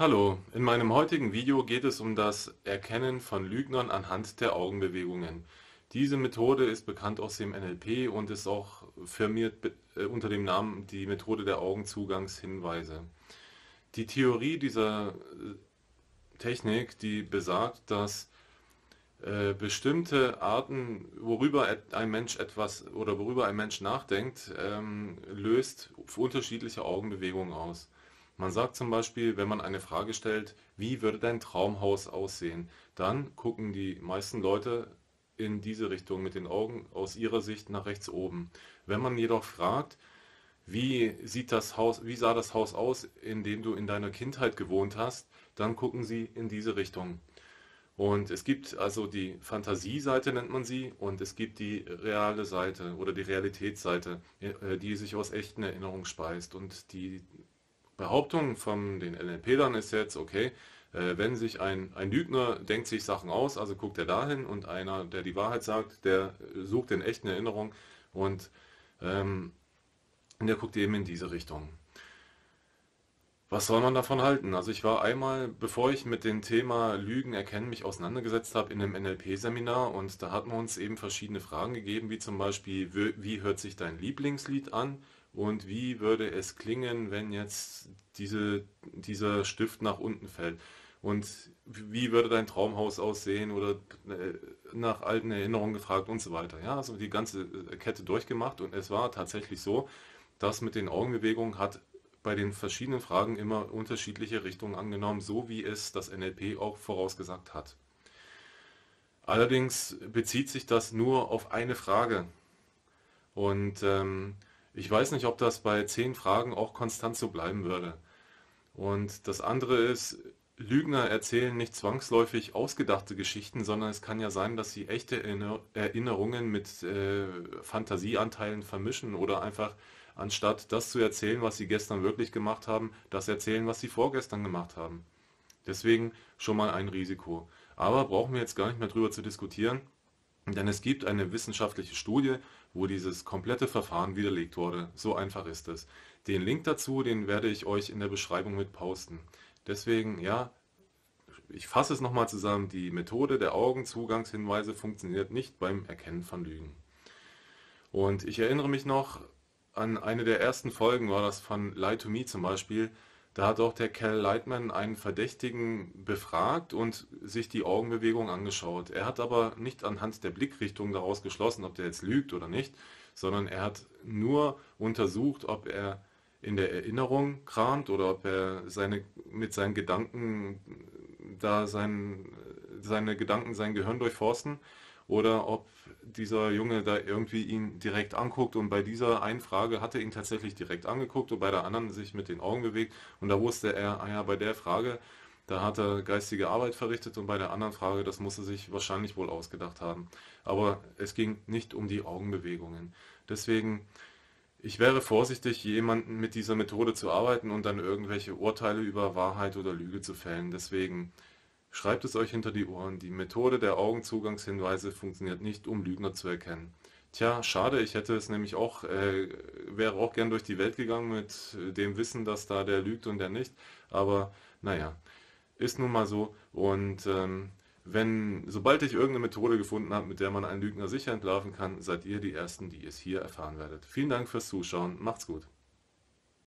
Hallo, in meinem heutigen Video geht es um das Erkennen von Lügnern anhand der Augenbewegungen. Diese Methode ist bekannt aus dem NLP und ist auch firmiert äh, unter dem Namen die Methode der Augenzugangshinweise. Die Theorie dieser äh, Technik, die besagt, dass äh, bestimmte Arten, worüber ein Mensch etwas oder worüber ein Mensch nachdenkt, ähm, löst unterschiedliche Augenbewegungen aus. Man sagt zum Beispiel, wenn man eine Frage stellt, wie würde dein Traumhaus aussehen, dann gucken die meisten Leute in diese Richtung mit den Augen aus ihrer Sicht nach rechts oben. Wenn man jedoch fragt, wie sieht das Haus, wie sah das Haus aus, in dem du in deiner Kindheit gewohnt hast, dann gucken sie in diese Richtung. Und es gibt also die Fantasieseite nennt man sie und es gibt die reale Seite oder die Realitätsseite, äh, die sich aus echten Erinnerungen speist und die Behauptung von den NLP-Lern ist jetzt, okay, äh, wenn sich ein, ein Lügner denkt sich Sachen aus, also guckt er dahin und einer, der die Wahrheit sagt, der sucht in echten Erinnerungen und ähm, der guckt eben in diese Richtung. Was soll man davon halten? Also ich war einmal, bevor ich mit dem Thema Lügen erkennen mich auseinandergesetzt habe, in einem NLP-Seminar und da hatten wir uns eben verschiedene Fragen gegeben, wie zum Beispiel, wie hört sich dein Lieblingslied an? Und wie würde es klingen, wenn jetzt diese, dieser Stift nach unten fällt? Und wie würde dein Traumhaus aussehen oder äh, nach alten Erinnerungen gefragt und so weiter. Ja, also die ganze äh, Kette durchgemacht und es war tatsächlich so, dass mit den Augenbewegungen hat bei den verschiedenen Fragen immer unterschiedliche Richtungen angenommen, so wie es das NLP auch vorausgesagt hat. Allerdings bezieht sich das nur auf eine Frage. Und ähm, ich weiß nicht, ob das bei zehn Fragen auch konstant so bleiben würde. Und das andere ist, Lügner erzählen nicht zwangsläufig ausgedachte Geschichten, sondern es kann ja sein, dass sie echte Erinnerungen mit äh, Fantasieanteilen vermischen oder einfach anstatt das zu erzählen, was sie gestern wirklich gemacht haben, das erzählen, was sie vorgestern gemacht haben. Deswegen schon mal ein Risiko. Aber brauchen wir jetzt gar nicht mehr drüber zu diskutieren. Denn es gibt eine wissenschaftliche Studie, wo dieses komplette Verfahren widerlegt wurde. So einfach ist es. Den Link dazu, den werde ich euch in der Beschreibung mit posten. Deswegen, ja, ich fasse es nochmal zusammen. Die Methode der Augenzugangshinweise funktioniert nicht beim Erkennen von Lügen. Und ich erinnere mich noch an eine der ersten Folgen, war das von Lie to Me zum Beispiel, da hat auch der Cal Lightman einen Verdächtigen befragt und sich die Augenbewegung angeschaut. Er hat aber nicht anhand der Blickrichtung daraus geschlossen, ob der jetzt lügt oder nicht, sondern er hat nur untersucht, ob er in der Erinnerung kramt oder ob er seine, mit seinen Gedanken da sein, seine Gedanken sein Gehirn durchforsten oder ob dieser Junge da irgendwie ihn direkt anguckt und bei dieser einen Frage hat er ihn tatsächlich direkt angeguckt und bei der anderen sich mit den Augen bewegt und da wusste er, ah ja, bei der Frage, da hat er geistige Arbeit verrichtet und bei der anderen Frage, das muss er sich wahrscheinlich wohl ausgedacht haben. Aber es ging nicht um die Augenbewegungen. Deswegen, ich wäre vorsichtig, jemanden mit dieser Methode zu arbeiten und dann irgendwelche Urteile über Wahrheit oder Lüge zu fällen. Deswegen Schreibt es euch hinter die Ohren, die Methode der Augenzugangshinweise funktioniert nicht, um Lügner zu erkennen. Tja, schade, ich hätte es nämlich auch, äh, wäre auch gern durch die Welt gegangen mit dem Wissen, dass da der lügt und der nicht. Aber naja, ist nun mal so. Und ähm, wenn, sobald ich irgendeine Methode gefunden habe, mit der man einen Lügner sicher entlarven kann, seid ihr die Ersten, die es hier erfahren werdet. Vielen Dank fürs Zuschauen, macht's gut.